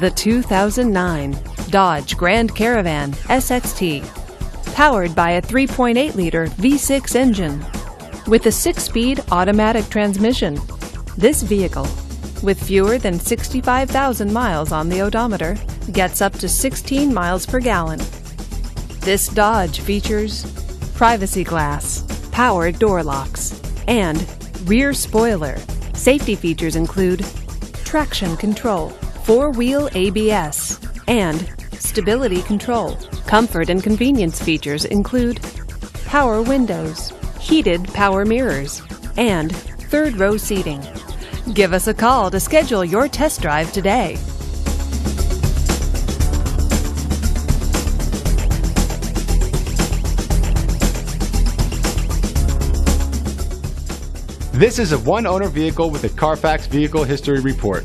the 2009 Dodge Grand Caravan SXT. Powered by a 3.8 liter V6 engine with a six speed automatic transmission. This vehicle, with fewer than 65,000 miles on the odometer, gets up to 16 miles per gallon. This Dodge features privacy glass, powered door locks, and rear spoiler. Safety features include traction control, four wheel ABS, and stability control. Comfort and convenience features include power windows, heated power mirrors, and third row seating. Give us a call to schedule your test drive today. This is a one owner vehicle with a Carfax Vehicle History Report.